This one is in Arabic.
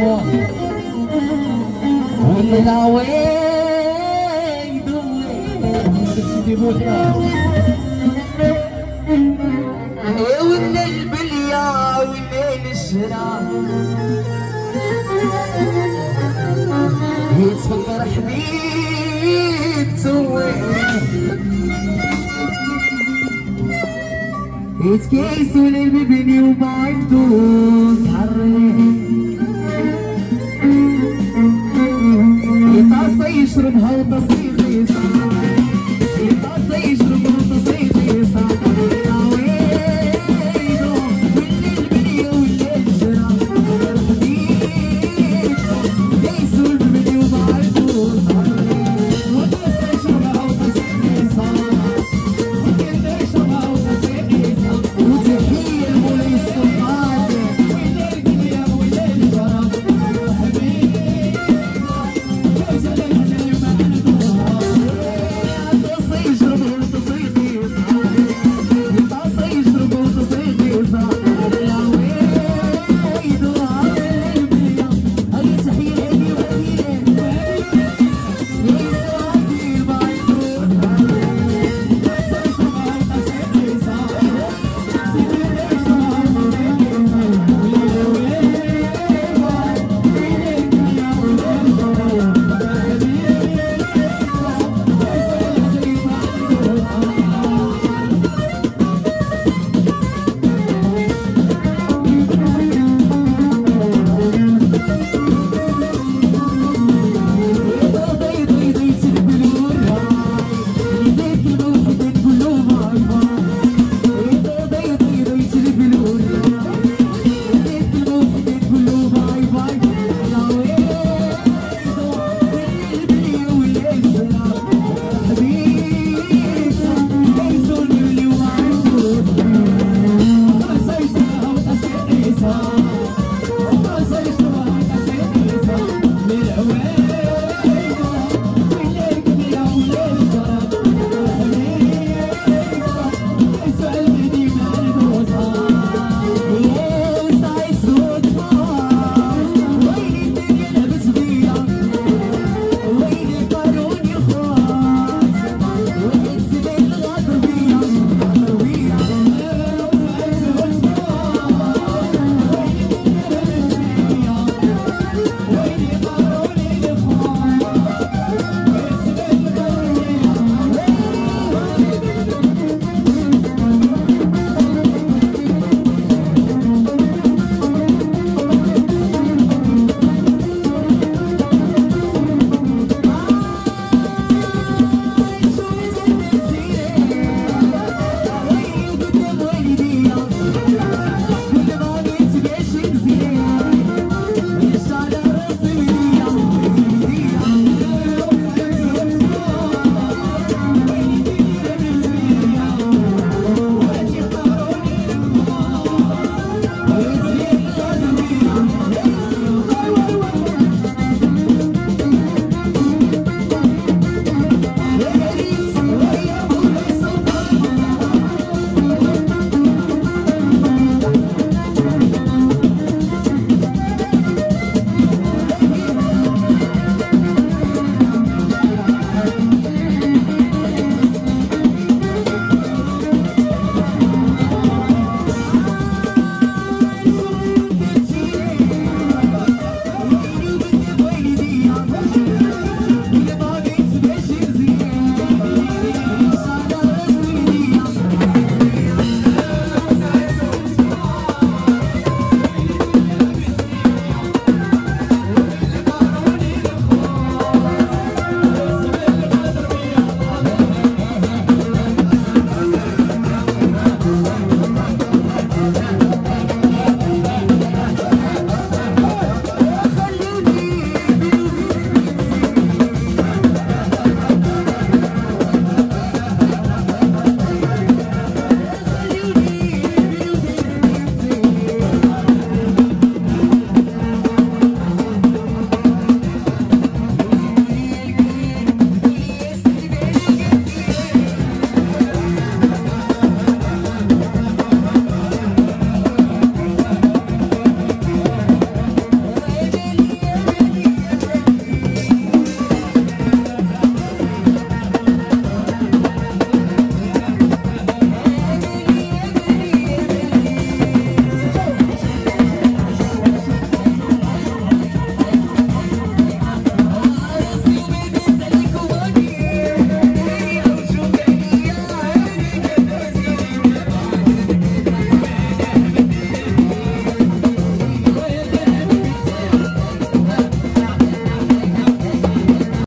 الفوق ولا ويد ولا البليا ولا الشراب يتفكر حبيب سوي يتكيس وللبني وبعدوس Austin and high in